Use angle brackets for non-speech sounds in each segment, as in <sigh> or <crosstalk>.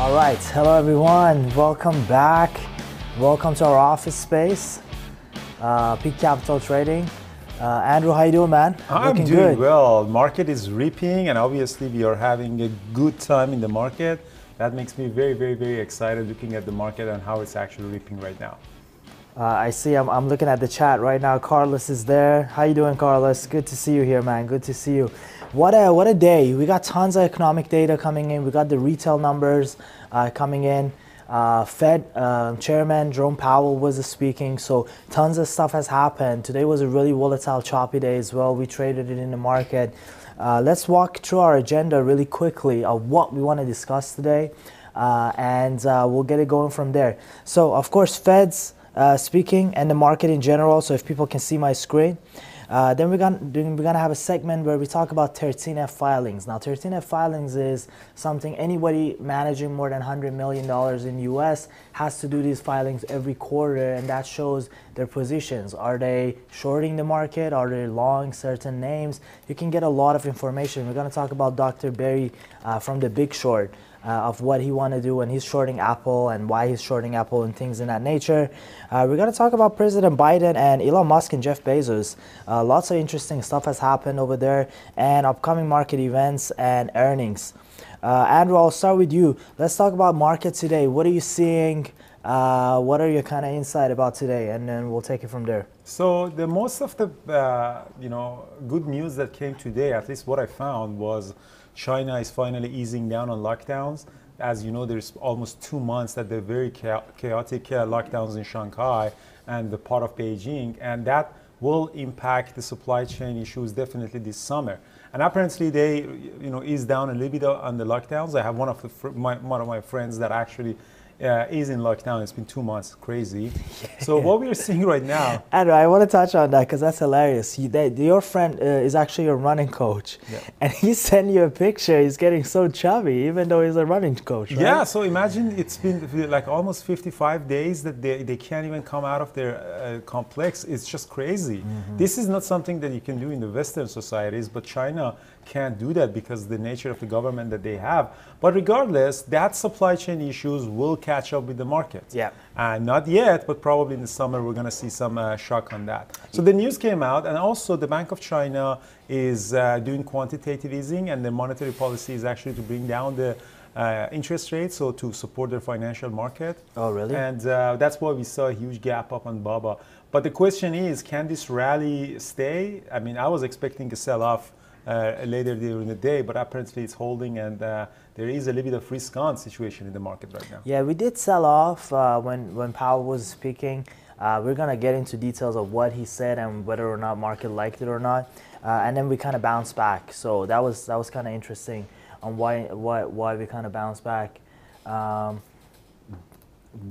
All right, hello everyone. Welcome back. Welcome to our office space, uh, Peak Capital Trading. Uh, Andrew, how you doing, man? I'm Looking doing good. well. Market is ripping, and obviously we are having a good time in the market. That makes me very, very, very excited looking at the market and how it's actually ripping right now. Uh, I see. I'm, I'm looking at the chat right now. Carlos is there. How you doing, Carlos? Good to see you here, man. Good to see you. What a what a day. We got tons of economic data coming in. We got the retail numbers uh, coming in. Uh, Fed uh, Chairman Jerome Powell was speaking, so tons of stuff has happened. Today was a really volatile, choppy day as well. We traded it in the market. Uh, let's walk through our agenda really quickly of what we want to discuss today, uh, and uh, we'll get it going from there. So, of course, Fed's uh, speaking and the market in general. So, if people can see my screen. Uh, then we're gonna we're gonna have a segment where we talk about 13F filings. Now, 13F filings is something anybody managing more than 100 million dollars in U.S. has to do these filings every quarter, and that shows their positions. Are they shorting the market? Are they long certain names? You can get a lot of information. We're gonna talk about Dr. Burry uh, from the Big Short uh, of what he want to do when he's shorting Apple and why he's shorting Apple and things in that nature. Uh, we're going to talk about President Biden and Elon Musk and Jeff Bezos. Uh, lots of interesting stuff has happened over there and upcoming market events and earnings. Uh, Andrew, I'll start with you. Let's talk about market today. What are you seeing? Uh, what are your kind of insight about today? And then we'll take it from there. So the most of the uh, you know good news that came today, at least what I found, was China is finally easing down on lockdowns. As you know, there's almost two months that they're very chaotic lockdowns in Shanghai and the part of Beijing, and that will impact the supply chain issues definitely this summer. And apparently, they you know ease down a little bit on the lockdowns. I have one of the my, one of my friends that actually uh, is in lockdown. It's been two months, crazy. <laughs> So what we're seeing right now. Andrew, <laughs> I want to touch on that because that's hilarious. You, they, your friend uh, is actually a running coach, Yeah. <laughs> and he sent you a picture. He's getting so chubby, even though he's a running coach. Right? Yeah, so imagine it's been like almost 55 days that they, they can't even come out of their uh, complex. It's just crazy. This is not something that you can do in the Western societies, but China can't do that because the nature of the government that they have. But regardless, that supply chain issues will catch up with the market. Yeah. Uh, not yet, but probably in the summer we're going to see some uh, shock on that. So the news came out, and also the Bank of China is uh, doing quantitative easing, and the monetary policy is actually to bring down the uh, interest rates, so to support their financial market. Oh, really? And uh, that's why we saw a huge gap up on BABA. But the question is, can this rally stay? I mean, I was expecting a sell-off later during the day, but apparently it's holding, and uh, there is a little bit of risk-on situation in the market right now. Yeah, we did sell off uh, when when Powell was speaking. Uh, we're gonna get into details of what he said and whether or not market liked it or not, uh, and then we kind of bounced back. So that was that was kind of interesting on why why why we kind of bounced back. Um,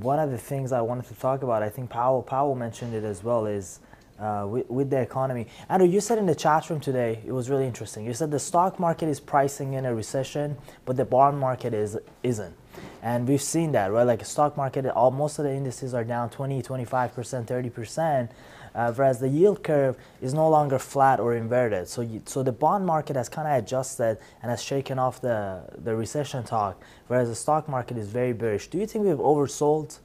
one of the things I wanted to talk about, I think Powell Powell mentioned it as well, is uh, with, with the economy. Andrew, you said in the chat room today, it was really interesting. You said the stock market is pricing in a recession, but the bond market is isn't. And we've seen that, right? Like stock market, all most of the indices are down 20, 25%, 30%, uh, whereas the yield curve is no longer flat or inverted. So, you, so the bond market has kind of adjusted and has shaken off the, the recession talk, whereas the stock market is very bearish. Do you think we've oversold?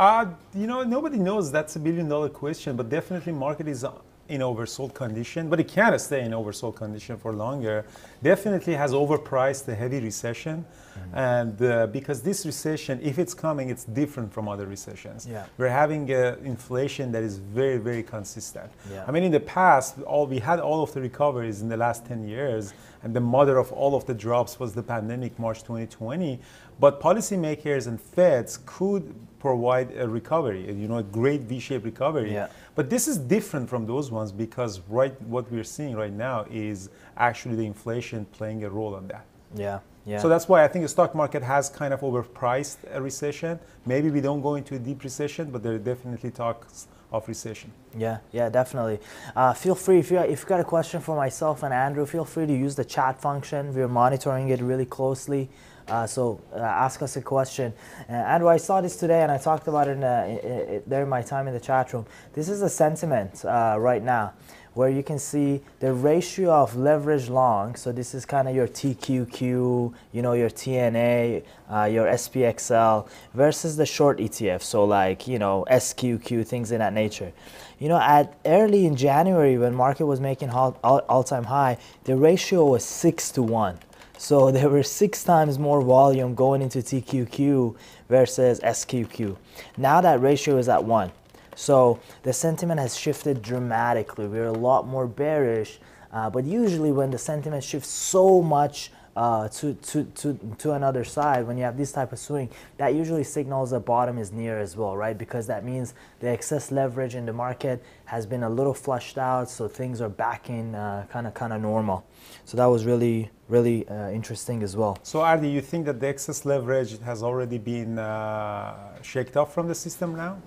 Uh, you know, nobody knows. That's a billion dollar question, but definitely market is in oversold condition, but it can't stay in oversold condition for longer. Definitely has overpriced the heavy recession, and uh, because this recession, if it's coming, it's different from other recessions. Yeah. We're having uh, inflation that is very, very consistent. Yeah. I mean, in the past, all we had all of the recoveries in the last 10 years, and the mother of all of the drops was the pandemic, March 2020. But policymakers and Feds could provide a recovery, you know, a great V-shaped recovery. Yeah. But this is different from those ones because right what we're seeing right now is actually the inflation playing a role on that. Yeah, yeah. So that's why I think the stock market has kind of overpriced a recession. Maybe we don't go into a deep recession, but there are definitely talks of recession. Yeah, yeah, definitely. Uh, feel free if you if you got a question for myself and Andrew, feel free to use the chat function. We're monitoring it really closely. Uh, so uh, ask us a question. Uh, Andrew, I saw this today and I talked about it in, uh, in, in, during my time in the chat room. This is a sentiment uh, right now where you can see the ratio of leverage long. So this is kind of your TQQ, you know, your TNA, uh, your SPXL versus the short ETF. So like, you know, SQQ, things in that nature. You know, at early in January when market was making all, all, all-time high, the ratio was six to one. So <laughs> there were six times more volume going into TQQ versus SQQ. Now that ratio is at one. So the sentiment has shifted dramatically. We're a lot more bearish, uh, but usually when the sentiment shifts so much uh, to, to, to, to another side, when you have this type of swing, that usually signals the bottom is near as well, right? Because that means the excess leverage in the market has been a little flushed out, so things are back in kind of kind of normal. So that was really really uh, interesting as well. So Ardi, you think that the excess leverage has already been uh, shaked off from the system now?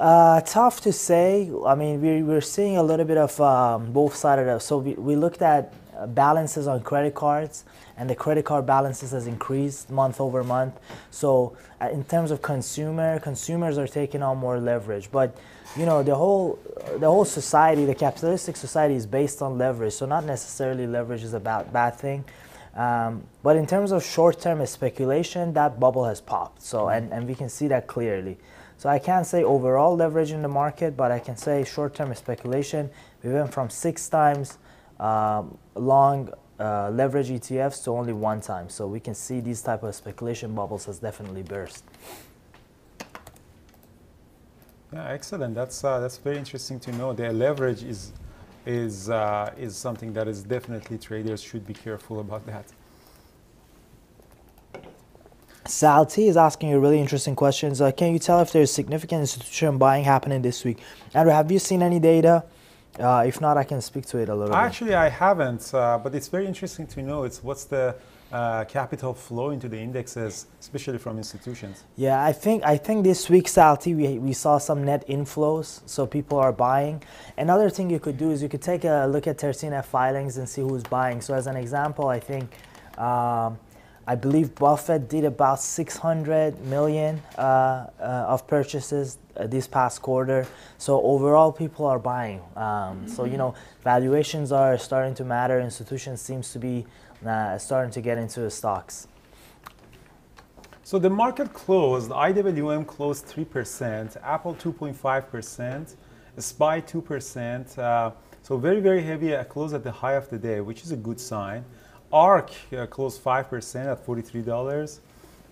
Uh, tough to say. I mean, we, we're seeing a little bit of um, both sides of it. So we, we looked at balances on credit cards and the credit card balances has increased month over month. So uh, in terms of consumer, consumers are taking on more leverage. But you know, the whole the whole society, the capitalistic society is based on leverage. So not necessarily leverage is a bad, bad thing. Um, but in terms of short-term speculation, that bubble has popped. So and, and we can see that clearly. So I can't say overall leverage in the market, but I can say short-term speculation. We went from six times um, long uh, leverage ETFs to only one time. So we can see these type of speculation bubbles has definitely burst. Yeah, excellent. That's uh, that's very interesting to know. The leverage is is uh, is something that is definitely traders should be careful about that. Sal T is asking you really interesting questions. Uh, can you tell if there's significant institutional buying happening this week? Andrew, have you seen any data? Uh, if not, I can speak to it a little Actually, bit. I haven't, uh, but it's very interesting to know. It's what's the uh, capital flow into the indexes, especially from institutions. Yeah, I think I think this week, Salty, we, we saw some net inflows, so people are buying. Another thing you could do is you could take a look at 13F filings and see who's buying. So as an example, I think. Um, I believe Buffett did about 600 million uh, uh, of purchases uh, this past quarter. So overall, people are buying. Um, so you know, valuations are starting to matter. Institutions seems to be uh, starting to get into the stocks. So the market closed. IWM closed three percent. Apple 2.5 percent. SPY 2 percent. Uh, so very very heavy a close at the high of the day, which is a good sign. ARK uh, closed 5% at $43.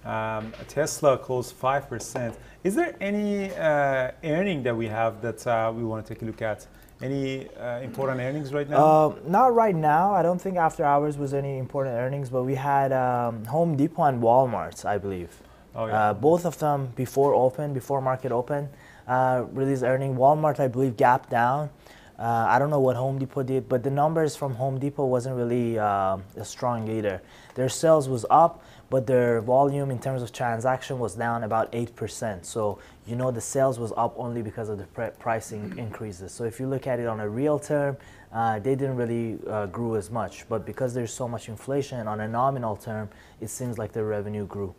Um, Tesla closed 5%. Is there any uh, earning that we have that uh, we want to take a look at? Any uh, important earnings right now? Uh, not right now. I don't think after hours was any important earnings, but we had um, Home Depot and Walmart, I believe. Oh, yeah. Uh, both of them before open, before market open, released earning. Walmart, I believe, gapped down. Uh, I don't know what Home Depot did, but the numbers from Home Depot wasn't really uh, strong either. Their sales was up, but their volume in terms of transaction was down about 8%. So you know the sales was up only because of the pr pricing increases. So if you look at it on a real term, uh, they didn't really uh, grew as much. But because there's so much inflation on a nominal term, it seems like their revenue grew.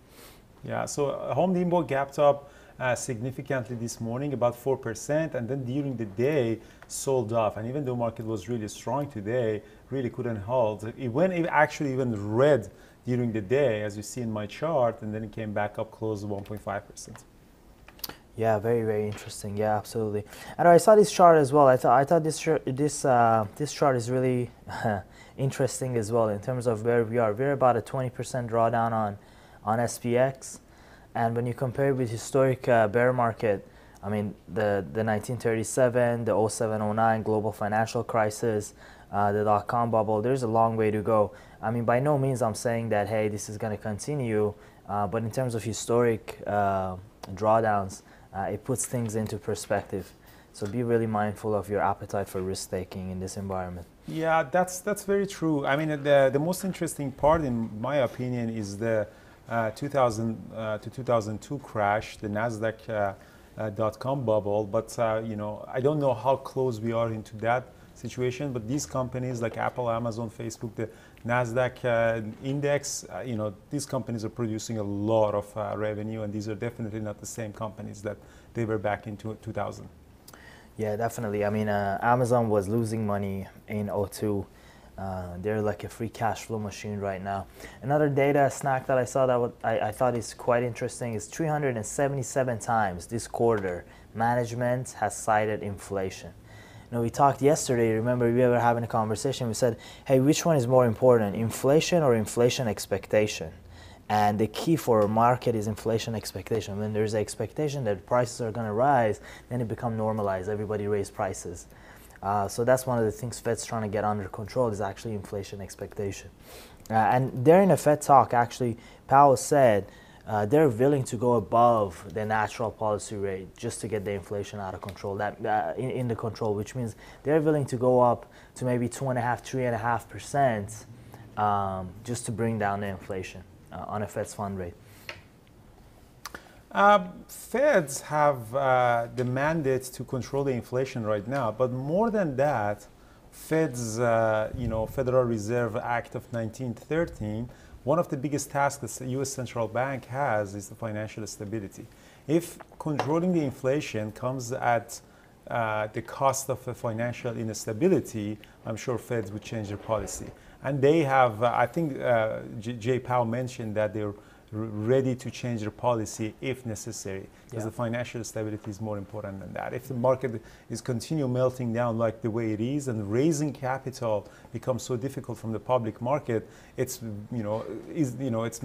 Yeah, so uh, Home Depot gapped up uh, significantly this morning, about 4%, and then during the day sold off. And even though market was really strong today, really couldn't hold. It went actually even red during the day, as you see in my chart, and then it came back up close to 1.5%. Yeah, very very interesting. Yeah, absolutely. And I saw this chart as well. I thought I thought this this uh, this chart is really <laughs> interesting as well in terms of where we are. We're about a 20% drawdown on on SPX. And when you compare it with historic uh, bear market, I mean, the, the 1937, the 0709 global financial crisis, uh, the dot com bubble, there's a long way to go. I mean, by no means I'm saying that, hey, this is going to continue, uh, but in terms of historic uh, drawdowns, uh, it puts things into perspective. So be really mindful of your appetite for risk taking in this environment. Yeah, that's that's very true. I mean, the the most interesting part, in my opinion, is the 2000 uh, to 2002 crash, the Nasdaq uh, uh, dot com bubble. But uh, you know, I don't know how close we are into that situation. But these companies like Apple, Amazon, Facebook, the Nasdaq uh, index, uh, you know, these companies are producing a lot of uh, revenue, and these are definitely not the same companies that they were back in 2000. Yeah, definitely. I mean, uh, Amazon was losing money in 02. Uh, they're like a free cash flow machine right now. Another data snack that I saw that I, I thought is quite interesting is 377 times this quarter management has cited inflation. You know, we talked yesterday, remember we were having a conversation, we said, hey, which one is more important, inflation or inflation expectation? And the key for a market is inflation expectation. When there's an expectation that prices are going to rise, then it becomes normalized. Everybody raise prices. Uh, so that's one of the things Fed's trying to get under control is actually inflation expectation. Uh, and during the Fed talk, actually, Powell said uh, they're willing to go above the natural policy rate just to get the inflation out of control, that uh, in, in, the control, which means they're willing to go up to maybe two and a half, three and a half percent um, just to bring down the inflation uh, on a Fed's fund rate. Uh, Feds have uh, the mandate to control the inflation right now, but more than that, Fed's, uh, you know, Federal Reserve Act of 1913 one of the biggest tasks the US central bank has is the financial stability. If controlling the inflation comes at uh, the cost of financial instability, I'm sure Feds would change their policy. And they have, uh, I think uh, Jay Powell mentioned that they're ready to change their policy if necessary because yeah. the financial stability is more important than that. If the market is continue melting down like the way it is and raising capital becomes so difficult from the public market it's you know is you know it's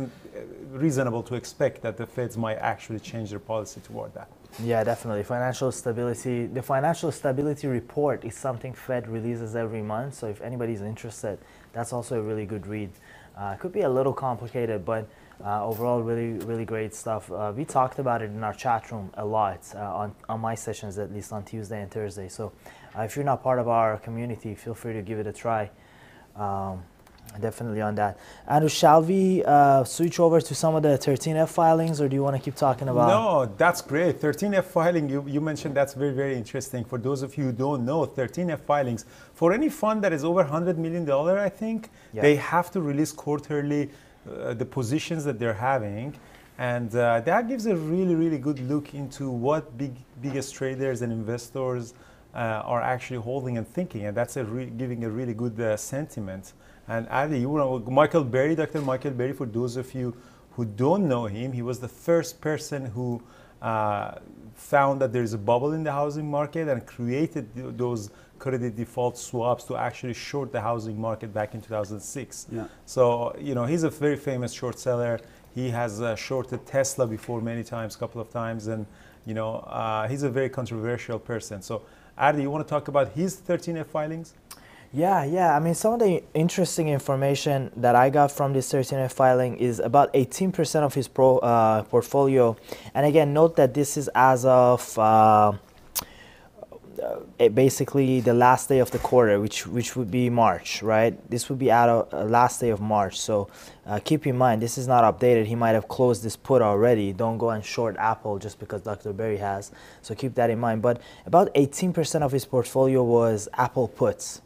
reasonable to expect that the feds might actually change their policy toward that. Yeah definitely. Financial stability the financial stability report is something fed releases every month so if anybody's interested that's also a really good read. Uh, it could be a little complicated but uh, overall, really, really great stuff. Uh, we talked about it in our chat room a lot uh, on, on my sessions, at least on Tuesday and Thursday. So uh, if you're not part of our community, feel free to give it a try. Um, definitely on that. And shall we uh, switch over to some of the 13F filings, or do you want to keep talking about? No, that's great. 13F filing, you, you mentioned that's very, very interesting. For those of you who don't know, 13F filings, for any fund that is over $100 million, I think, yeah. they have to release quarterly uh, the positions that they're having. And uh, that gives a really, really good look into what big, biggest traders and investors uh, are actually holding and thinking. And that's a giving a really good uh, sentiment. And Adi, you know, Michael Burry, Dr. Michael Burry, for those of you who don't know him, he was the first person who uh, found that there's a bubble in the housing market and created th- those credit default swaps to actually short the housing market back in 2006. Yeah. So, you know, he's a very famous short seller. He has uh, shorted Tesla before many times, a couple of times, and, you know, uh, he's a very controversial person. So, Adi, you want to talk about his 13F filings? Yeah, yeah. I mean, some of the interesting information that I got from this 13F filing is about 18% of his pro, uh, portfolio. And again, note that this is as of uh, uh, basically the last day of the quarter, which which would be March, right? This would be out of uh, last day of March. So uh, keep in mind, this is not updated. He might have closed this put already. Don't go and short Apple just because Dr. Burry has. So keep that in mind. But about 18% of his portfolio was Apple puts.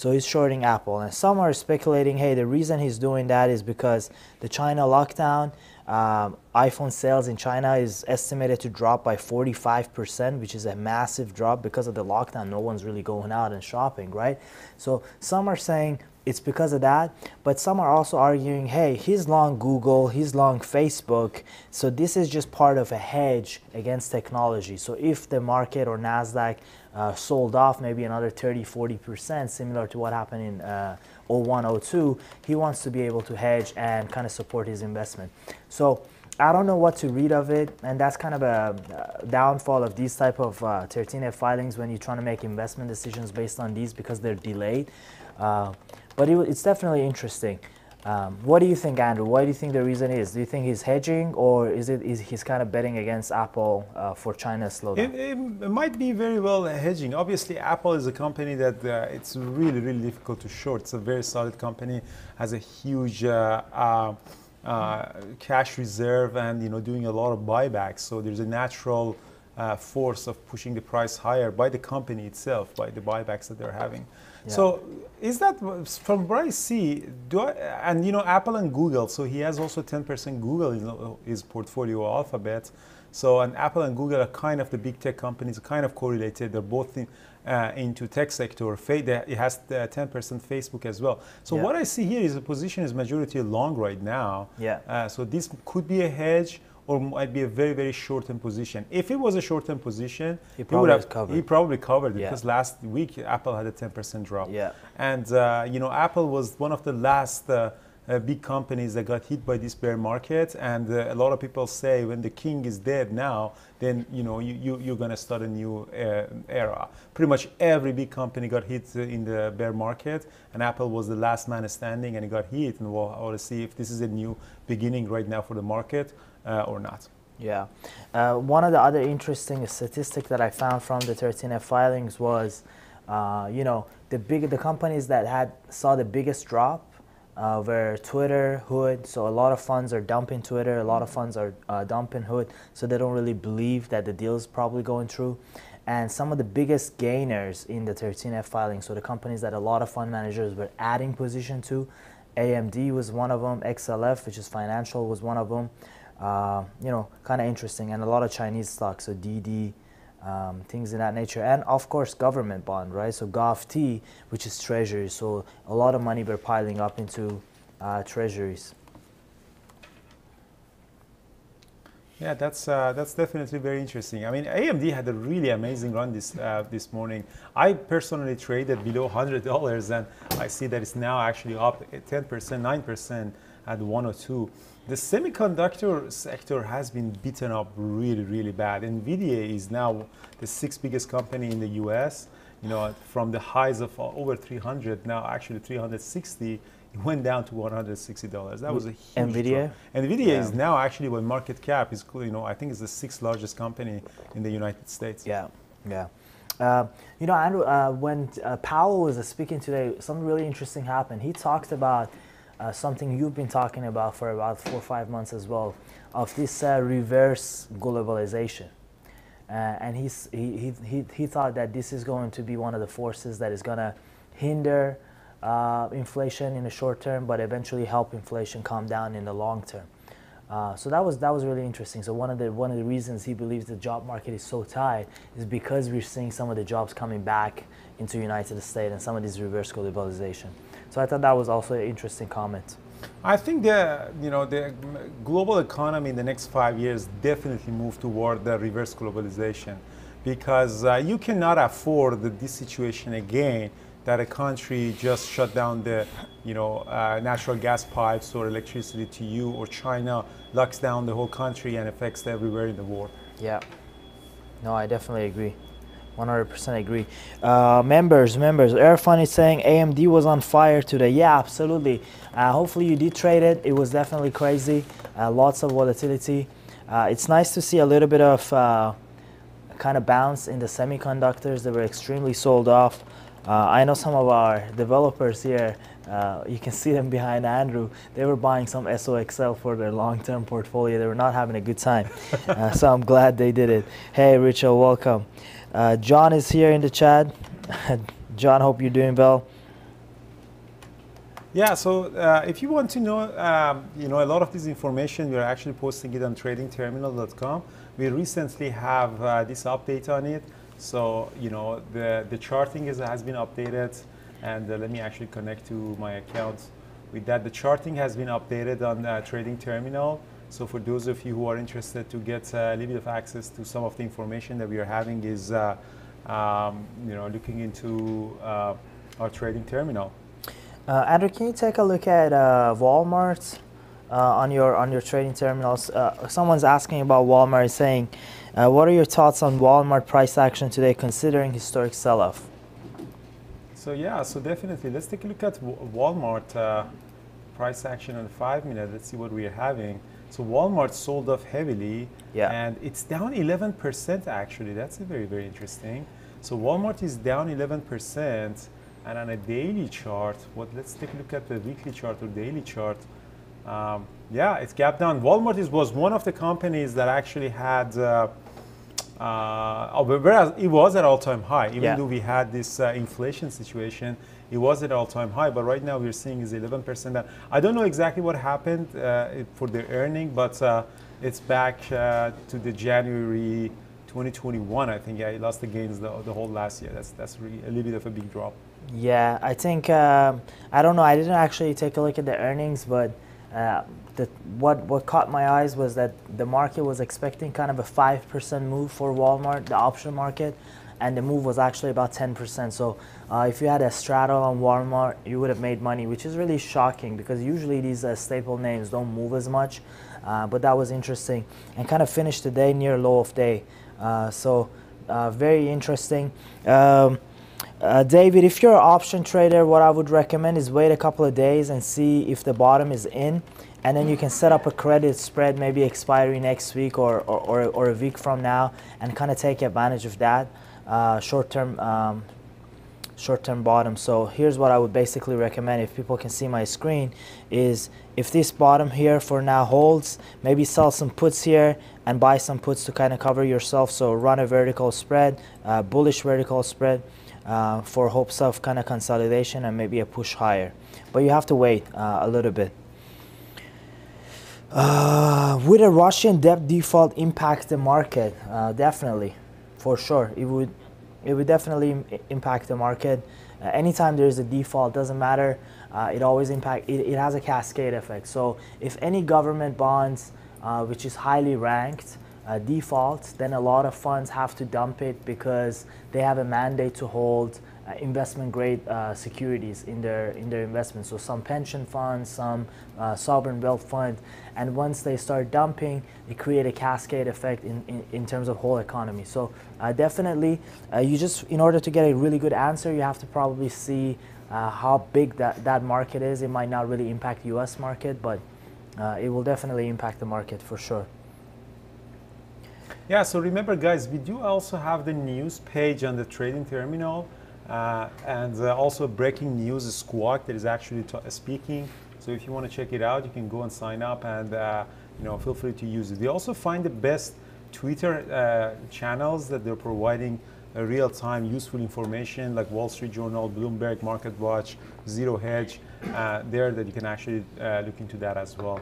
So he's shorting Apple. And some are speculating, hey, the reason he's doing that is because the China lockdown um, iPhone sales in China is estimated to drop by 45%, which is a massive drop because of the lockdown. No one's really going out and shopping, right? So some are saying it's because of that, but some are also arguing, hey, he's long Google, he's long Facebook, so this is just part of a hedge against technology. So if the market or Nasdaq uh, sold off maybe another 30, 40%, similar to what happened in uh, 01, 02, he wants to be able to hedge and kind of support his investment. So I don't know what to read of it, and that's kind of a downfall of these type of uh, 13F filings when you're trying to make investment decisions based on these because they're delayed. Uh, but it, it's definitely interesting. Um, what do you think, Andrew? What do you think the reason is? Do you think he's hedging, or is it is he's kind of betting against Apple uh, for China's slowdown? It, it, might be very well hedging. Obviously, Apple is a company that uh, it's really really difficult to short. It's a very solid company, has a huge uh, uh, uh cash reserve, and you know doing a lot of buybacks. So there's a natural uh, force of pushing the price higher by the company itself, by the buybacks that they're having. Yeah. So is that from what I see? Do I, and you know Apple and Google. So he has also 10% Google in his portfolio, Alphabet. So and Apple and Google are kind of the big tech companies, kind of correlated. They're both in, uh, into tech sector. It has 10% Facebook as well. So yeah. what I see here is the position is majority long right now. Yeah. Uh, so this could be a hedge or might be a very very short term position. If it was a short term position, he probably would have covered. He probably covered it yeah. because last week Apple had a 10% drop. Yeah. And uh, you know Apple was one of the last uh, uh, big companies that got hit by this bear market. And uh, a lot of people say when the king is dead now, then you know you, you you're gonna start a new uh, era. Pretty much every big company got hit in the bear market, and Apple was the last man standing, and it got hit. And we'll, we'll see if this is a new beginning right now for the market uh, or not. Yeah. Uh, one of the other interesting statistic that I found from the 13F filings was, uh, you know, the big the companies that had saw the biggest drop uh, were Twitter, Hood. So a lot of funds are dumping Twitter. A lot of funds are uh, dumping Hood. So they don't really believe that the deal is probably going through. And some of the biggest gainers in the 13F filing, so the companies that a lot of fund managers were adding position to, AMD was one of them, XLF, which is financial, was one of them. Uh, you know, kind of interesting, and a lot of Chinese stocks, so DD, um, things in that nature, and of course government bond, right? So GovT, which is treasury, so a lot of money we're piling up into uh, treasuries. Yeah, that's uh, that's definitely very interesting. I mean, AMD had a really amazing run this uh, this morning. I personally traded below hundred dollars, and I see that it's now actually up ten percent, nine percent at 102. The semiconductor sector has been beaten up really, really bad. NVIDIA is now the sixth biggest company in the US. You know, from the highs of over 300, now actually 360, it went down to $160. That was a huge NVIDIA? Drop. NVIDIA yeah. is now actually, when market cap is, you know, I think it's the sixth largest company in the United States. Yeah, yeah. Uh, you know, Andrew, uh, when uh, Powell was speaking today, something really interesting happened. He talked about uh, something you've been talking about for about four or five months as well, of this uh, reverse globalization. Uh, and he's, he, he, he thought that this is going to be one of the forces that is going to hinder uh, inflation in the short term, but eventually help inflation calm down in the long term. Uh, so that was that was really interesting. So one of the one of the reasons he believes the job market is so tight is because we're seeing some of the jobs coming back into the United States and some of this reverse globalization. So I thought that was also an interesting comment. I think the you know the global economy in the next five years definitely move toward the reverse globalization, because uh, you cannot afford this situation again that a country just shut down the you know uh, natural gas pipes or electricity to you, or China locks down the whole country and affects everywhere in the world. Yeah, no, I definitely agree. 100% agree. Uh, members, members, Airfun is saying AMD was on fire today. Yeah, absolutely. Uh, hopefully you did trade it. It was definitely crazy. Uh, lots of volatility. Uh, it's nice to see a little bit of uh, kind of bounce in the semiconductors. They were extremely sold off. Uh, I know some of our developers here, uh, you can see them behind Andrew. They were buying some SOXL for their long-term portfolio. They were not having a good time. <laughs> Uh, so I'm glad they did it. Hey, Richard, welcome. Uh, John is here in the chat. <laughs> John, hope you're doing well. Yeah, so uh, if you want to know, um, you know, a lot of this information, we're actually posting it on tradingterminal.com. We recently have uh, this update on it. So, you know, the, the charting is, has been updated. And uh, let me actually connect to my account with that. The charting has been updated on uh, Trading Terminal. So for those of you who are interested to get a little bit of access to some of the information that we are having is, uh, um, you know, looking into uh, our trading terminal. Uh, Andrew, can you take a look at uh, Walmart uh, on your on your trading terminals? Uh, someone's asking about Walmart, saying, Uh, "What are your thoughts on Walmart price action today, considering historic sell-off?" So yeah, so definitely, let's take a look at Walmart uh, price action on the five minute. Let's see what we are having. So Walmart sold off heavily, yeah. and it's down 11% actually. That's a very, very interesting. So Walmart is down 11%, and on a daily chart, what? Let's take a look at the weekly chart or daily chart. Um, yeah, it's gap down. Walmart is, was one of the companies that actually had uh, Uh, whereas it was at all-time high, even Yeah. though we had this uh, inflation situation, it was at all-time high. But right now we're seeing is 11% down. I don't know exactly what happened uh, for the earning, but uh, it's back uh, to the January 2021. I think yeah, it lost the gains the, the whole last year. That's that's really a little bit of a big drop. Yeah, I think um, I don't know. I didn't actually take a look at the earnings, but uh, the, what what caught my eyes was that the market was expecting kind of a five percent move for Walmart, the option market, and the move was actually about ten percent. So uh, if you had a straddle on Walmart, you would have made money, which is really shocking because usually these uh, staple names don't move as much. Uh, but that was interesting, and kind of finished the day near low of day. Uh, so uh, very interesting. Um, uh, David, if you're an option trader, what I would recommend is wait a couple of days and see if the bottom is in, and then you can set up a credit spread, maybe expiry next week or, or, or, or a week from now, and kind of take advantage of that uh, short-term um, short-term bottom. So here's what I would basically recommend if people can see my screen is if this bottom here for now holds, maybe sell some puts here and buy some puts to kind of cover yourself. So run a vertical spread, uh, bullish vertical spread uh, for hopes of kind of consolidation and maybe a push higher. But you have to wait uh, a little bit. Uh, would a Russian debt default impact the market? Uh, definitely, for sure. It would. It would definitely im- impact the market. Uh, anytime there is a default, doesn't matter. Uh, it always impact. It, it has a cascade effect. So if any government bonds, which is highly ranked, uh, default, then a lot of funds have to dump it because they have a mandate to hold uh, investment grade uh, securities in their in their investments. So some pension funds, some uh, sovereign wealth fund, and once they start dumping, it create a cascade effect in, in, in terms of whole economy. So uh, definitely, uh, you just in order to get a really good answer, you have to probably see uh, how big that, that market is. It might not really impact U.S. market, but it will definitely impact the market for sure. Yeah, so remember, guys, we do also have the news page on the trading terminal uh, and uh, also breaking news squawk that is actually speaking. So if you want to check it out, you can go and sign up and uh, you know feel free to use it. We also find the best Twitter uh, channels that they're providing uh, real-time useful information like Wall Street Journal, Bloomberg, Market Watch, Zero Hedge. Uh, there that you can actually look into that as well.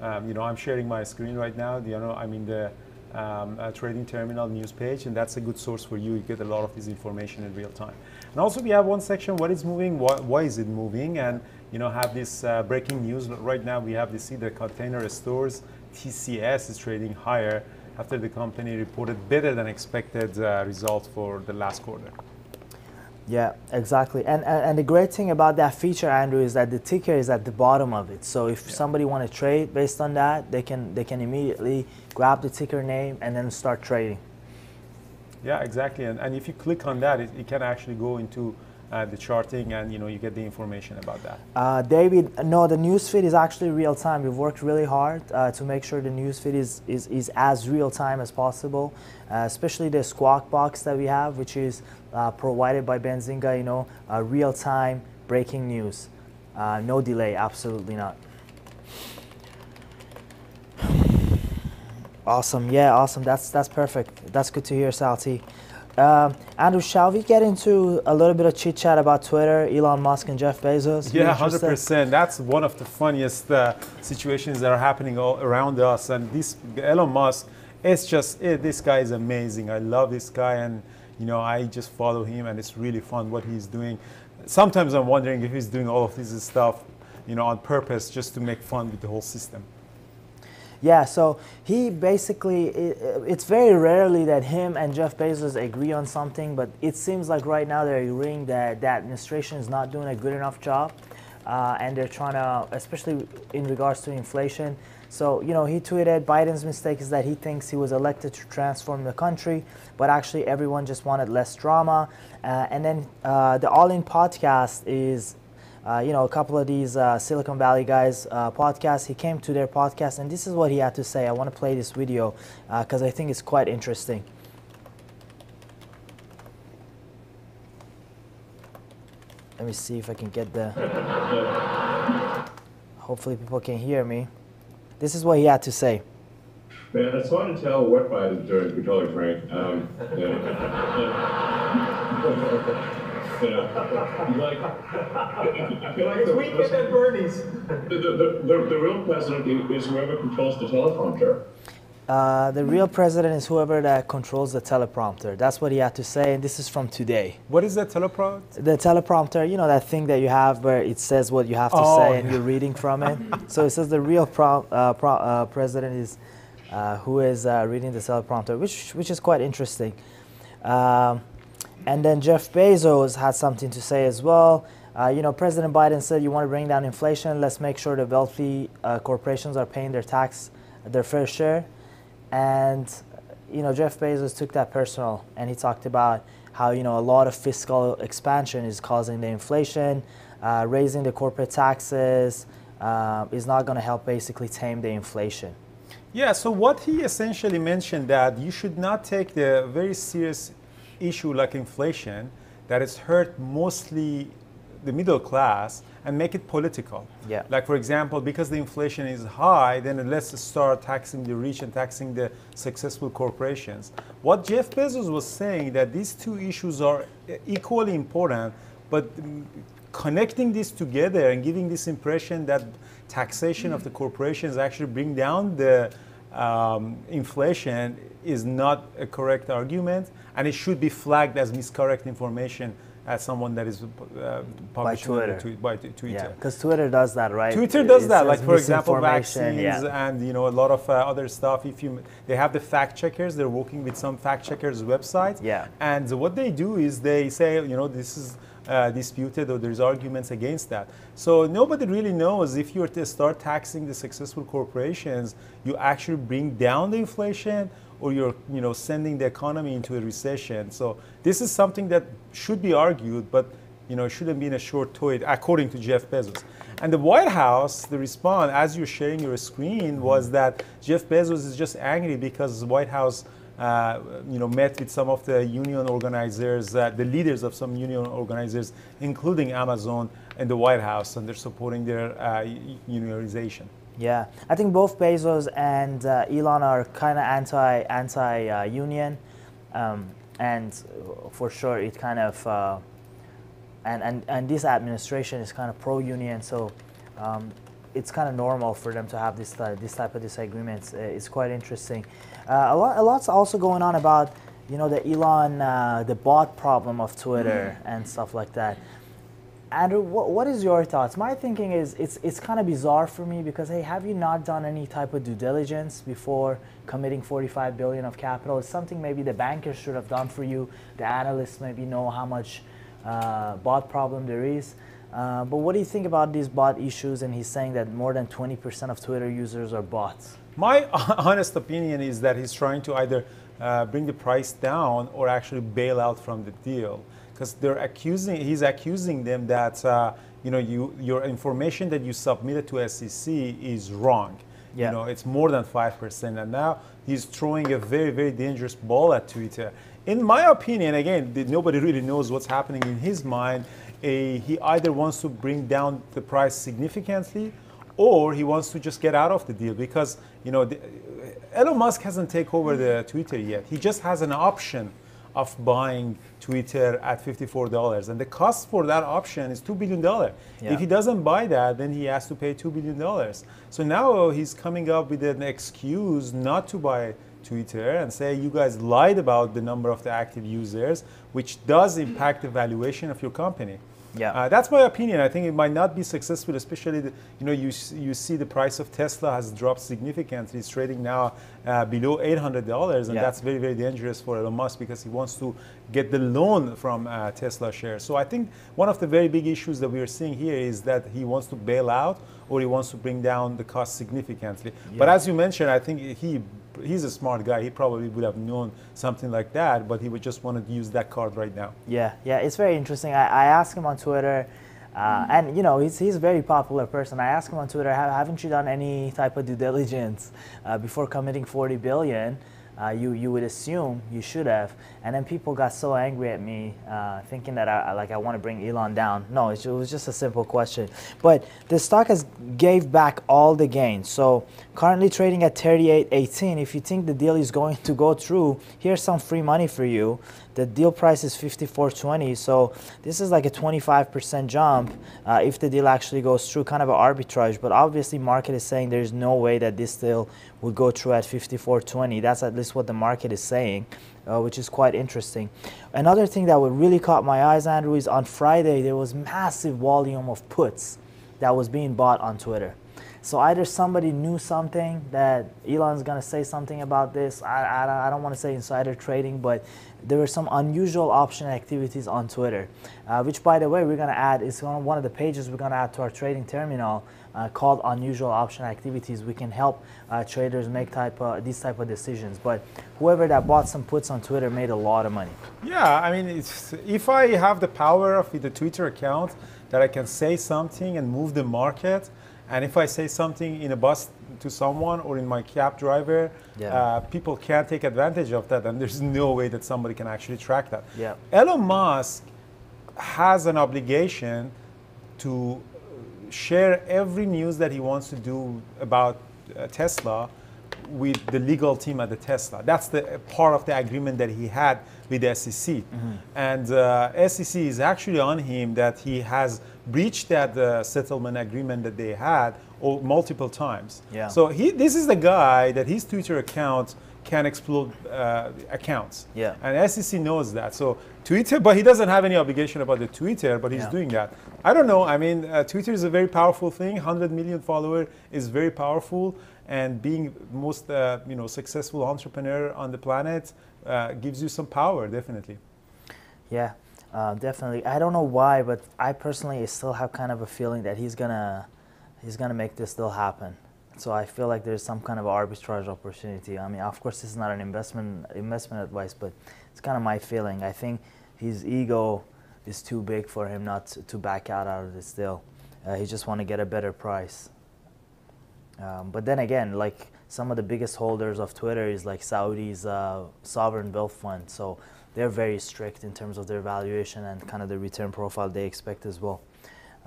Um, you know, I'm sharing my screen right now. You know, I'm in the um, trading terminal news page, and that's a good source for you. You get a lot of this information in real time. And also, we have one section: what is moving, why, why is it moving, and you know, have this uh, breaking news. Right now, we have to see the container stores TCS is trading higher after the company reported better than expected uh, results for the last quarter. Yeah, exactly. And, and and the great thing about that feature, Andrew, is that the ticker is at the bottom of it. So if Yeah. somebody want to trade based on that, they can they can immediately grab the ticker name and then start trading. Yeah, exactly. And, and if you click on that, it, it can actually go into uh, the charting, and you know, you get the information about that. Uh, David, no, the newsfeed is actually real time. We've worked really hard uh, to make sure the newsfeed is, is, is as real time as possible, uh, especially the Squawk box that we have, which is uh, provided by Benzinga, you know, real time breaking news. Uh, no delay, absolutely not. <sighs> Awesome, yeah, awesome. That's that's perfect. That's good to hear, Salty. Um, Andrew, shall we get into a little bit of chit chat about Twitter, Elon Musk, and Jeff Bezos? Yeah, hundred percent. That's one of the funniest uh, situations that are happening all around us. And this Elon Musk, it's just it, this guy is amazing. I love this guy, and you know I just follow him, and it's really fun what he's doing. Sometimes I'm wondering if he's doing all of this stuff, you know, on purpose just to make fun with the whole system. Yeah, so he basically, it, it's very rarely that him and Jeff Bezos agree on something, but it seems like right now they're agreeing that the administration is not doing a good enough job. Uh, and they're trying to, especially in regards to inflation. So, you know, he tweeted Biden's mistake is that he thinks he was elected to transform the country, but actually everyone just wanted less drama. Uh, and then uh, the All In podcast is uh, you know, a couple of these uh, Silicon Valley guys uh, podcasts. He came to their podcast, and this is what he had to say. I want to play this video because I think it's quite interesting. Let me see if I can get the. Hopefully, people can hear me. This is what he had to say. Man, I just hard to tell what Biden is doing, totally frank. Um, yeah. Yeah. like, I like the, weekend at Bernie's. The, the, the, the, real president is whoever controls the teleprompter. Uh, the real president is whoever that controls the teleprompter. That's what he had to say, and this is from today. What is the teleprompter? The teleprompter, you know, that thing that you have where it says what you have to oh, say and you're reading from it. <laughs> so it says the real pro, uh, pro, uh, president is uh, who is uh, reading the teleprompter, which, which is quite interesting. Um, and then Jeff Bezos had something to say as well. Uh, you know, President Biden said you want to bring down inflation. Let's make sure the wealthy corporations are paying their tax, their fair share. And you know, Jeff Bezos took that personal, and he talked about how you know a lot of fiscal expansion is causing the inflation, uh, raising the corporate taxes uh, is not going to help basically tame the inflation. Yeah. So what he essentially mentioned that you should not take the very serious issue like inflation that is hurt mostly the middle class and make it political. Yeah. Like for example, because the inflation is high, then let's start taxing the rich and taxing the successful corporations. What Jeff Bezos was saying that these two issues are equally important, but connecting this together and giving this impression that taxation of the corporations actually bring down the um, inflation is not a correct argument, and it should be flagged as miscorrect information as someone that is uh, publishing by Twitter. by Twitter. Yeah, because Twitter does that, right? Twitter does it that. Like for example, vaccines yeah. and you know a lot of uh, other stuff. If you they have the fact checkers, they're working with some fact checkers website. Yeah. And what they do is they say, you know, this is. Uh, disputed or there's arguments against that. So nobody really knows if you were to start taxing the successful corporations, you actually bring down the inflation or you're you know sending the economy into a recession. So this is something that should be argued, but you know shouldn't be in a short toy, according to Jeff Bezos. And the White House, the response as you're sharing your screen was that Jeff Bezos is just angry because the White House. Uh, you know, met with some of the union organizers, uh, the leaders of some union organizers, including Amazon and the White House, and they're supporting their uh, unionization. Yeah, I think both Bezos and Elon are kind of anti anti union, um, and for sure it kind of and, and and this administration is kind of pro union, so um, it's kind of normal for them to have this this type of disagreements. Uh, it's quite interesting. Uh, a lot a lot's also going on about you know the Elon uh, the bot problem of Twitter mm-hmm. and stuff like that. Andrew, what, what is your thoughts? My thinking is it's, it's kind of bizarre for me because, hey, have you not done any type of due diligence before committing 45 billion of capital? It's something maybe the bankers should have done for you. The analysts maybe know how much uh, bot problem there is. Uh, but what do you think about these bot issues? And he's saying that more than 20% of Twitter users are bots. My <laughs> honest opinion is that he's trying to either uh, bring the price down or actually bail out from the deal because they're accusing he's accusing them that uh, you know you your information that you submitted to SEC is wrong. Yeah. You know it's more than five percent, and now he's throwing a very very dangerous ball at Twitter. In my opinion, again, nobody really knows what's happening in his mind. He either wants to bring down the price significantly, or he wants to just get out of the deal because you know the, Elon Musk hasn't taken over the Twitter yet. He just has an option of buying Twitter at $54. And the cost for that option is $2 billion. Yeah. If he doesn't buy that, then he has to pay $2 billion. So now he's coming up with an excuse not to buy Twitter and say you guys lied about the number of the active users, which does impact the valuation of your company. Yeah, uh, that's my opinion. I think it might not be successful, especially the, you know you you see the price of Tesla has dropped significantly. It's trading now uh, below eight hundred dollars, and yeah. that's very very dangerous for Elon Musk because he wants to get the loan from uh, Tesla shares. So I think one of the very big issues that we are seeing here is that he wants to bail out or he wants to bring down the cost significantly. Yeah. But as you mentioned, I think he he's a smart guy. He probably would have known something like that, but he would just want to use that card right now. Yeah, yeah, it's very interesting. I, I asked him on Twitter, uh, and you know he's, he's a very popular person. I asked him on Twitter, haven't you done any type of due diligence uh, before committing 40 billion? uh, you you would assume you should have. And then people got so angry at me, uh, thinking that I like I want to bring Elon down. No, it was just a simple question. But the stock has gave back all the gains. So currently trading at 38.18. If you think the deal is going to go through, here's some free money for you. The deal price is 54.20, so this is like a 25% jump uh, if the deal actually goes through, kind of an arbitrage. But obviously, market is saying there's no way that this deal would go through at 54.20. That's at least what the market is saying. Uh, which is quite interesting. Another thing that would really caught my eyes, Andrew, is on Friday there was massive volume of puts that was being bought on Twitter. So either somebody knew something that Elon's to say something about this. I, I, I don't want to say insider trading, but there were some unusual option activities on Twitter, uh, which, by the way, we're to add. It's one of the pages we're to add to our trading terminal uh, called unusual option activities. We can help uh, traders make type of, these type of decisions. But whoever that bought some puts on Twitter made a lot of money. Yeah, I mean, if I have the power of the Twitter account that I can say something and move the market and if I say something in a bus to someone or in my cab driver, yeah. uh, people can't take advantage of that, and there's <laughs> no way that somebody can actually track that. Yeah. Elon Musk has an obligation to share every news that he wants to do about uh, Tesla with the legal team at the Tesla. That's the part of the agreement that he had with the SEC. Mm-hmm. And uh, SEC is actually on him that he has breached that uh, settlement agreement that they had oh, multiple times. Yeah. So he, this is the guy that his Twitter account can explode uh, accounts. Yeah. And SEC knows that. So Twitter, but he doesn't have any obligation about the Twitter, but he's yeah. doing that. I don't know. I mean, uh, Twitter is a very powerful thing. 100 million follower is very powerful, and being most uh, you know successful entrepreneur on the planet uh, gives you some power, definitely. Yeah. Uh, definitely. I don't know why, but I personally still have kind of a feeling that he's gonna he's gonna make this deal happen. So I feel like there's some kind of arbitrage opportunity. I mean, of course, this is not an investment investment advice, but it's kind of my feeling. I think his ego is too big for him not to, to back out out of this deal. Uh, he just want to get a better price. Um, but then again, like some of the biggest holders of Twitter is like Saudi's uh, sovereign wealth fund. So they're very strict in terms of their valuation and kind of the return profile they expect as well.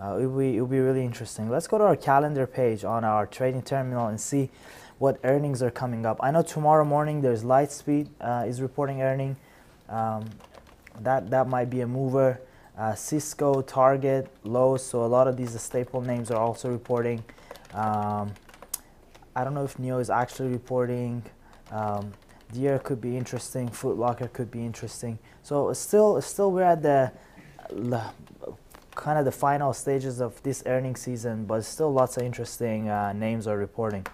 Uh, it'll, be, it'll be really interesting. Let's go to our calendar page on our trading terminal and see what earnings are coming up. I know tomorrow morning there's Lightspeed uh, is reporting earning. Um, that that might be a mover. Uh, Cisco, Target, Lowe's. So a lot of these staple names are also reporting. Um, I don't know if NIO is actually reporting. Um, Deere could be interesting. Foot Locker could be interesting. So still, still we're at the kind of the final stages of this earning season, but still lots of interesting uh, names are reporting.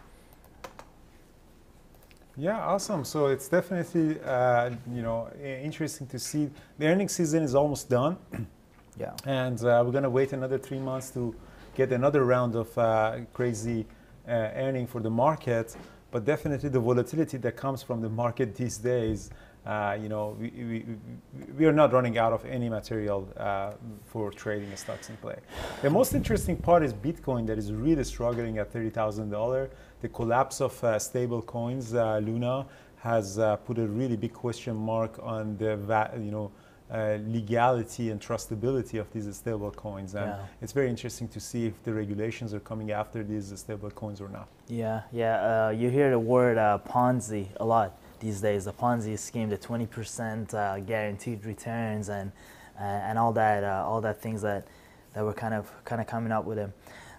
Yeah, awesome. So it's definitely uh, you know interesting to see. The earning season is almost done. yeah. And uh, we're gonna wait another three months to get another round of uh, crazy uh, earning for the market but definitely the volatility that comes from the market these days, uh, you know, we, we, we, are not running out of any material uh, for trading stocks in play. The most interesting part is Bitcoin that is really struggling at $30,000. The collapse of uh, stable coins, uh, Luna, has uh, put a really big question mark on the, you know, uh, legality and trustability of these stable coins. And yeah. it's very interesting to see if the regulations are coming after these stable coins or not. Yeah, yeah. Uh, you hear the word uh, Ponzi a lot these days. The Ponzi scheme, the 20% uh, guaranteed returns, and uh, and all that, all that things that that were kind of kind of coming up with them.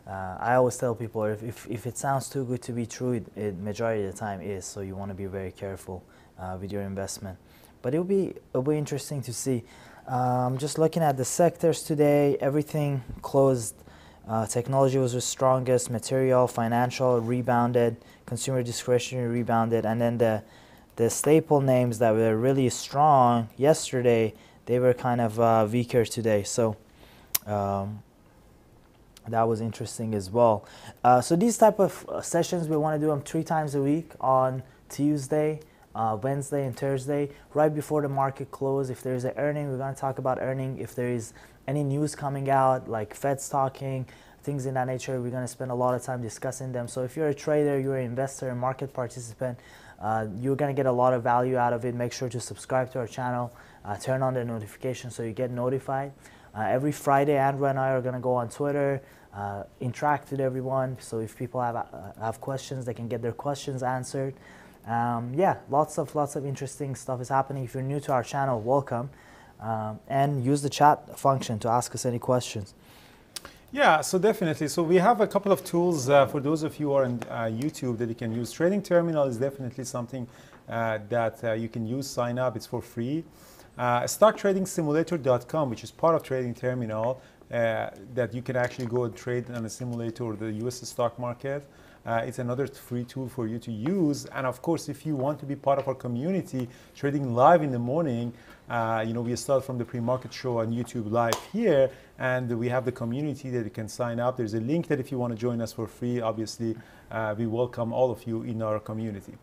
I always tell people if, if, if, it sounds too good to be true, it, it majority of the time is. So you want to be very careful with your investment. But it'll be it'll be interesting to see. Um, just looking at the sectors today, everything closed. Uh, technology was the strongest. Material, financial rebounded. Consumer discretionary rebounded, and then the the staple names that were really strong yesterday, they were kind of uh, weaker today. So. Um, that was interesting as well. Uh, so these type of uh, sessions we want to do them three times a week on Tuesday, uh, Wednesday and Thursday, right before the market close. If there's an earning, we're going to talk about earning. If there is any news coming out, like Fed's talking, things in that nature, we're going to spend a lot of time discussing them. So if you're a trader, you're an investor, a market participant, uh, you're going to get a lot of value out of it. Make sure to subscribe to our channel, uh, turn on the notifications so you get notified. Uh, every Friday, Andrew and I are going to go on Twitter, uh, interact with everyone. So if people have uh, have questions, they can get their questions answered. Um, yeah, lots of lots of interesting stuff is happening. If you're new to our channel, welcome, um, and use the chat function to ask us any questions. Yeah, so definitely. So we have a couple of tools uh, for those of you who are on uh, YouTube that you can use. Trading Terminal is definitely something uh, that uh, you can use. Sign up; it's for free. Uh, StockTradingSimulator.com, which is part of Trading Terminal, uh, that you can actually go and trade on a simulator the U.S. stock market. Uh, it's another free tool for you to use. And of course, if you want to be part of our community, trading live in the morning, uh, you know, we start from the pre-market show on YouTube live here, and we have the community that you can sign up. There's a link that if you want to join us for free, obviously, uh, we welcome all of you in our community.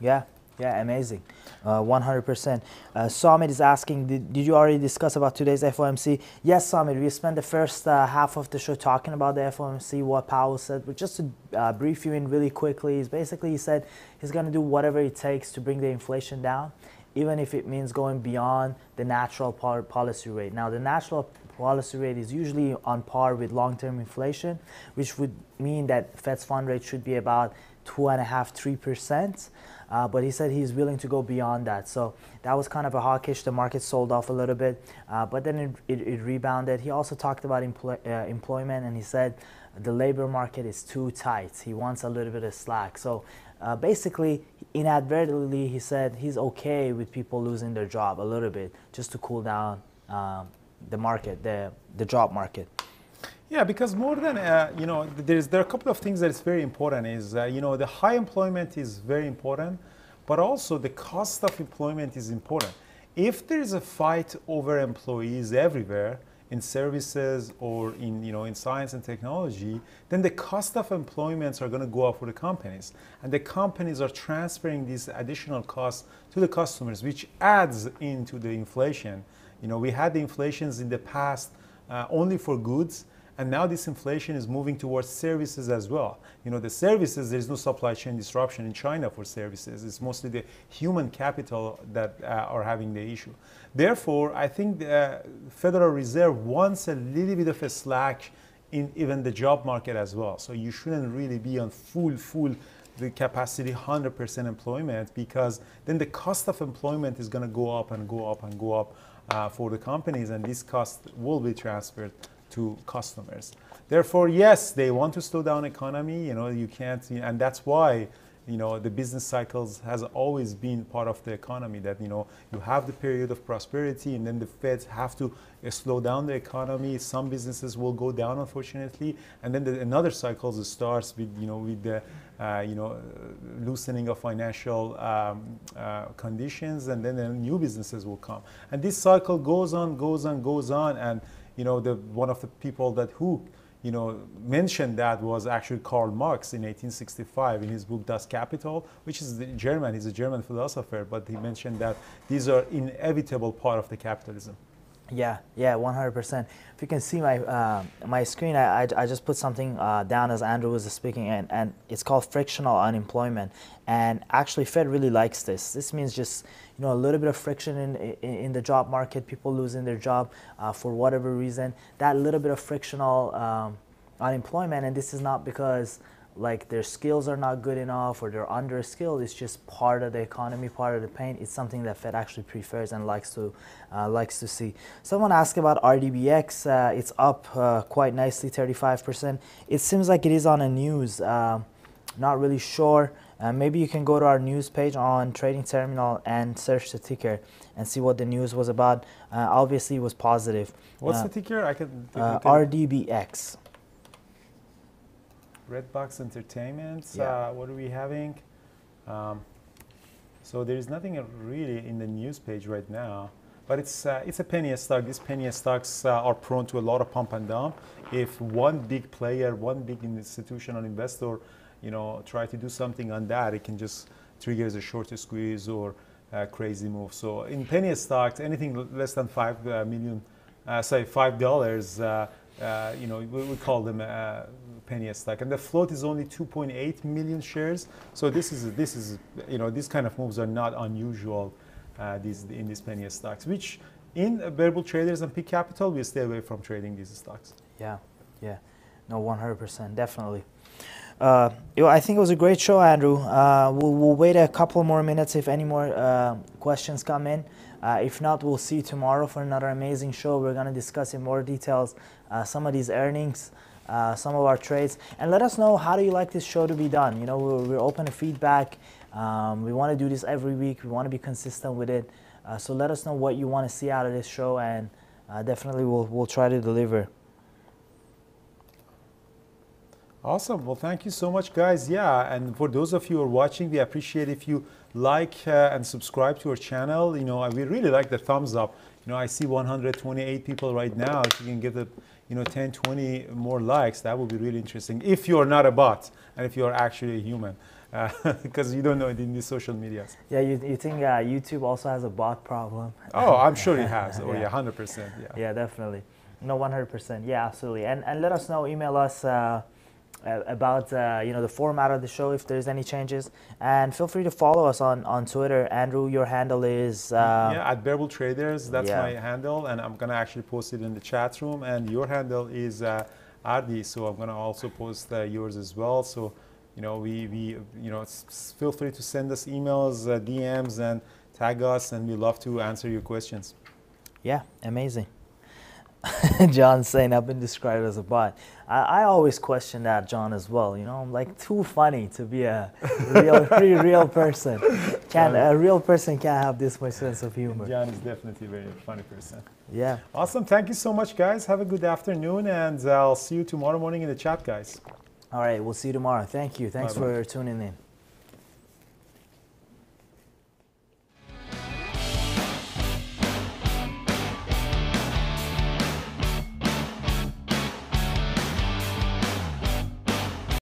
Yeah, yeah, amazing. Uh, 100%. Uh, Samir is asking, did, did you already discuss about today's FOMC? Yes, Samir, we spent the first uh, half of the show talking about the FOMC, what Powell said, but just to uh, brief you in really quickly, is basically he said he's going to do whatever it takes to bring the inflation down, even if it means going beyond the natural policy rate. Now, the natural policy rate is usually on par with long-term inflation, which would mean that Fed's fund rate should be about two and a half, three percent. Uh, but he said he's willing to go beyond that. So that was kind of a hawkish. The market sold off a little bit, uh, but then it, it, it, rebounded. He also talked about employ, uh, employment and he said the labor market is too tight. He wants a little bit of slack. So uh, basically, inadvertently, he said he's okay with people losing their job a little bit just to cool down um, the market, the, the job market. Yeah, because more than uh, you know, there's there are a couple of things that is very important. Is uh, you know the high employment is very important, but also the cost of employment is important. If there is a fight over employees everywhere in services or in you know in science and technology, then the cost of employments are going to go up for the companies, and the companies are transferring these additional costs to the customers, which adds into the inflation. You know, we had the inflations in the past uh, only for goods and now this inflation is moving towards services as well. You know, the services, there's no supply chain disruption in China for services. It's mostly the human capital that uh, are having the issue. Therefore, I think the Federal Reserve wants a little bit of a slack in even the job market as well. So you shouldn't really be on full, full the capacity 100% employment because then the cost of employment is going to go up and go up and go up uh, for the companies and this cost will be transferred to customers. Therefore, yes, they want to slow down economy. You know, you can't, and that's why you know the business cycles has always been part of the economy that you know you have the period of prosperity and then the feds have to uh, slow down the economy some businesses will go down unfortunately and then the, another cycle starts with you know with the uh, you know loosening of financial um, uh, conditions and then the new businesses will come and this cycle goes on goes on goes on and you know, the, one of the people that who, you know, mentioned that was actually Karl Marx in 1865 in his book Das Kapital, which is the German. He's a German philosopher, but he mentioned that these are inevitable part of the capitalism. Yeah, yeah, 100%. If you can see my uh, my screen, I, I, I, just put something uh, down as Andrew was speaking, and, and it's called frictional unemployment. And actually, Fed really likes this. This means just you know a little bit of friction in in, in the job market, people losing their job uh, for whatever reason. That little bit of frictional um, unemployment, and this is not because like their skills are not good enough or they're under skilled it's just part of the economy part of the pain. It's something that fed actually prefers and likes to uh, likes to see. Someone asked about rdbx uh, it's up uh, quite nicely 35% it seems like it is on a news. Uh, not really sure uh, maybe you can go to our news page on trading terminal and search the ticker and see what the news was about uh, obviously it was positive what's the ticker i can rdbx Redbox Entertainment. Yeah. Uh, what are we having? Um, so there is nothing really in the news page right now, but it's uh, it's a penny stock. These penny stocks uh, are prone to a lot of pump and dump. If one big player, one big institutional investor, you know, try to do something on that, it can just trigger a short squeeze or a crazy move. So in penny stocks, anything less than five million, uh, uh, say five dollars. Uh, uh, you know, we, we, call them uh, penny stock, and the float is only 2.8 million shares. So this is this is you know these kind of moves are not unusual uh, these in these penny stocks, which in Bear Bull Traders and peak capital we stay away from trading these stocks. Yeah, yeah. No, 100%, definitely. Uh, I think it was a great show, Andrew. Uh, we'll, we'll, wait a couple more minutes if any more uh, questions come in. Uh, if not, we'll see you tomorrow for another amazing show. We're going to discuss in more details uh, some of these earnings, uh, some of our trades, and let us know how do you like this show to be done. You know, we're, we're open to feedback. Um, we want to do this every week. We want to be consistent with it. so let us know what you want to see out of this show, and definitely we'll, we'll try to deliver. Awesome. Well, thank you so much, guys. Yeah, and for those of you who are watching, we appreciate if you like uh, and subscribe to our channel. You know, we really like the thumbs up. You know, I see 128 people right now. If you can give the, you know, 10, 20 more likes, that would be really interesting. If you're not a bot and if you're actually a human, because uh, <laughs> you don't know it in these social medias. Yeah, you, you think uh, YouTube also has a bot problem? Oh, I'm sure it has. <laughs> Oh, yeah, 100%. Yeah. Yeah, definitely. No, 100%. Yeah, absolutely. And and let us know. Email us. About uh, you know the format of the show if there's any changes. And feel free to follow us on on twitter. Andrew your handle is uh, yeah at bearbull traders. That's yeah. my handle and i'm gonna actually post it in the chat room. And your handle is uh, ardi so i'm gonna also post uh, yours as well. So you know we we you know feel free to send us emails uh, dms and tag us and we love to answer your questions. Yeah amazing <laughs> John saying I've been described as a bot. I, I, always question that, John, as well. You know, I'm like too funny to be a real, <laughs> real, real person. Can a real person can't have this much sense of humor. John is definitely a very funny person. Yeah. Awesome. Thank you so much, guys. Have a good afternoon, and I'll see you tomorrow morning in the chat, guys. All right. We'll see you tomorrow. Thank you. Thanks Bye-bye. for tuning in.